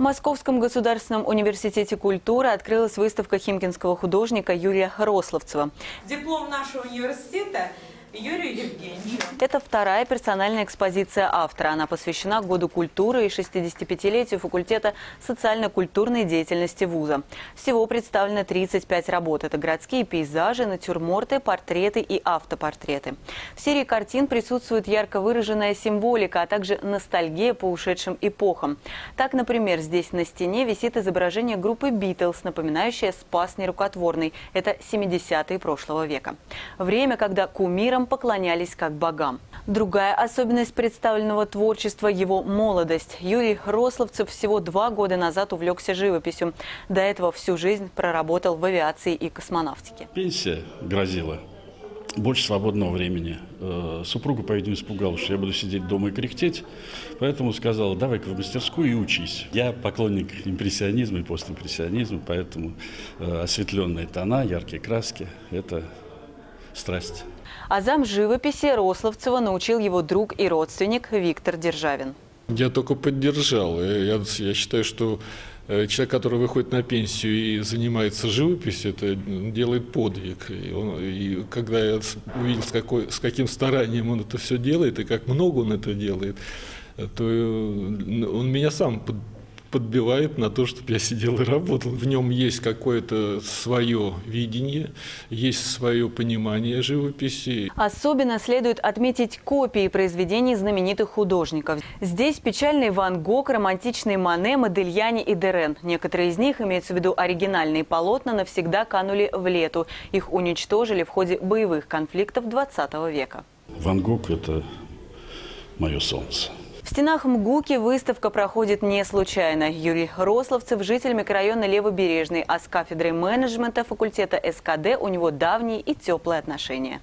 В Московском государственном университете культуры открылась выставка химкинского художника Юрия Рословцева. Диплом нашего университета Юрию Евгеньевичу. Это вторая персональная экспозиция автора. Она посвящена Году культуры и 65-летию факультета социально-культурной деятельности вуза. Всего представлено 35 работ. Это городские пейзажи, натюрморты, портреты и автопортреты. В серии картин присутствует ярко выраженная символика, а также ностальгия по ушедшим эпохам. Так, например, здесь на стене висит изображение группы «Битлз», напоминающее «Спас нерукотворный». Это 70-е прошлого века. Время, когда кумирам поклонялись как богам. Другая особенность представленного творчества – его молодость. Юрий Рословцев всего два года назад увлекся живописью. До этого всю жизнь проработал в авиации и космонавтике. Пенсия грозила. Больше свободного времени. Э, Супруга, по-видимому, испугалась, что я буду сидеть дома и кряхтеть. Поэтому сказала, давай-ка в мастерскую и учись. Я поклонник импрессионизма и постимпрессионизма, поэтому э, осветленные тона, яркие краски – это страсть. А зам живописи Рословцева научил его друг и родственник Виктор Державин. Я только поддержал. Я, я считаю, что э, человек, который выходит на пенсию и занимается живописью, это делает подвиг. И, он, и когда я увидел, с, какой, с каким старанием он это все делает и как много он это делает, то э, он меня сам подбивает на то, чтобы я сидел и работал. В нем есть какое-то свое видение, есть свое понимание живописи. Особенно следует отметить копии произведений знаменитых художников. Здесь печальный Ван Гог, романтичный Мане, Модельяни и Дерен. Некоторые из них, имеются в виду оригинальные полотна, навсегда канули в лету. Их уничтожили в ходе боевых конфликтов 20 века. Ван Гог – это мое солнце. В стенах МГУКи выставка проходит не случайно. Юрий Рословцев – житель микрорайона Левобережный, а с кафедрой менеджмента факультета СКД у него давние и теплые отношения.